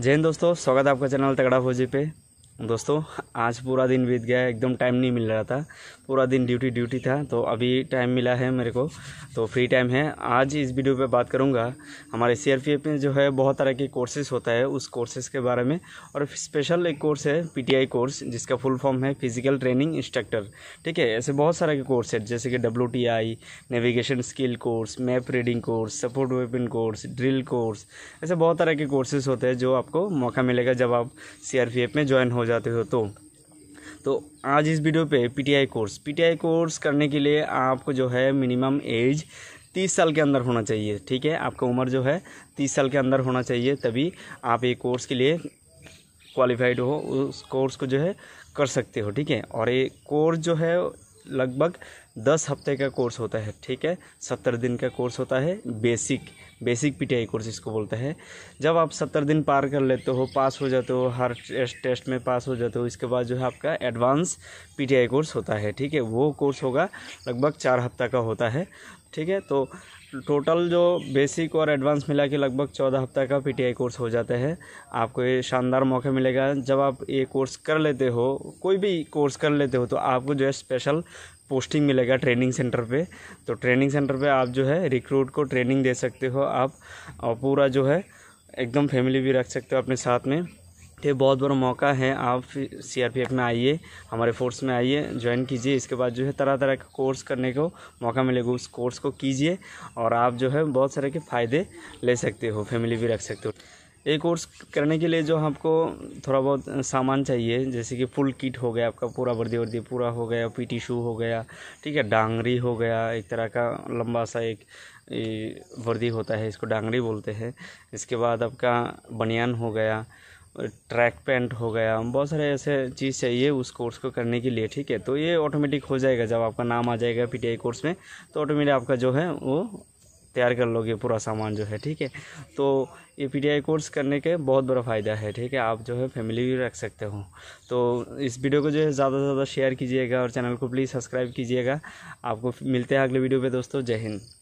जय हिंद दोस्तों स्वागत है आपका चैनल तगड़ा फौजी पे। दोस्तों, आज पूरा दिन बीत गया एकदम टाइम नहीं मिल रहा था। पूरा दिन ड्यूटी ड्यूटी था तो अभी टाइम मिला है मेरे को तो फ्री टाइम है। आज इस वीडियो पे बात करूँगा। हमारे सीआरपीएफ में जो है, बहुत तरह के कोर्सेज होता है, उस कोर्सेज के बारे में। और स्पेशल एक कोर्स है पीटीआई कोर्स जिसका फुल फॉर्म है फ़िज़िकल ट्रेनिंग इंस्ट्रक्टर ठीक है, ऐसे बहुत सारे के कोर्स है, जैसे कि WTI navigation skill course map reading course support weapon course drill course ऐसे बहुत तरह के कोर्सेज होते हैं जो आपको मौका मिलेगा जब आप सीआरपीएफ में ज्वाइन हो जाते हो तो। तो आज इस वीडियो पे पीटीआई कोर्स पीटीआई कोर्स करने के लिए आपको जो है मिनिमम एज तीस साल के अंदर होना चाहिए, ठीक है? आपका उम्र जो है तीस साल के अंदर होना चाहिए, तभी आप ये कोर्स के लिए क्वालिफाइड हो, उस कोर्स को जो है कर सकते हो, ठीक है? और ये कोर्स जो है लगभग दस हफ़्ते का कोर्स होता है, ठीक है? सत्तर दिन का कोर्स होता है बेसिक बेसिक पीटीआई कोर्स इसको बोलते हैं। जब आप सत्तर दिन पार कर लेते हो, पास हो जाते हो, हर टेस्ट टेस्ट में पास हो जाते हो, इसके बाद जो है आपका एडवांस पीटीआई कोर्स होता है, ठीक है? वो कोर्स होगा, लगभग चार हफ़्ता का होता है, ठीक है? तो टोटल जो बेसिक और एडवांस मिला के लगभग चौदह हफ़्ता का पीटीआई कोर्स हो जाता है। आपको ये शानदार मौका मिलेगा। जब आप ये कोर्स कर लेते हो, कोई भी कोर्स कर लेते हो तो आपको जो है स्पेशल पोस्टिंग मिलेगा ट्रेनिंग सेंटर पे। तो ट्रेनिंग सेंटर पे आप जो है रिक्रूट को ट्रेनिंग दे सकते हो आप, और पूरा जो है एकदम फैमिली भी रख सकते हो अपने साथ में। ये बहुत बड़ा मौका है, आप सीआरपीएफ में आइए, हमारे फोर्स में आइए, ज्वाइन कीजिए। इसके बाद जो है तरह तरह का कोर्स करने को मौका मिलेगा, उस कोर्स को कीजिए, और आप जो है बहुत सारे के फ़ायदे ले सकते हो, फैमिली भी रख सकते हो। ये कोर्स करने के लिए जो आपको थोड़ा बहुत सामान चाहिए, जैसे कि फुल किट हो गया, आपका पूरा वर्दी वर्दी पूरा हो गया, पीटी शू हो गया, ठीक है, डांगरी हो गया, एक तरह का लंबा सा एक वर्दी होता है, इसको डांगरी बोलते हैं। इसके बाद आपका बनियान हो गया, ट्रैक पैंट हो गया, बहुत सारे ऐसे चीज़ चाहिए उस कोर्स को करने के लिए, ठीक है। तो ये ऑटोमेटिक हो जाएगा, जब आपका नाम आ जाएगा पीटीआई कोर्स में तो ऑटोमेटिक आपका जो है वो तैयार कर लोगे पूरा सामान जो है, ठीक है? तो ये पी कोर्स करने के बहुत बड़ा फ़ायदा है, ठीक है? आप जो है फैमिली भी रख सकते हो। तो इस वीडियो को जो है ज़्यादा से ज़्यादा शेयर कीजिएगा और चैनल को प्लीज़ सब्सक्राइब कीजिएगा। आपको मिलते हैं अगले वीडियो पे दोस्तों। जय हिंद।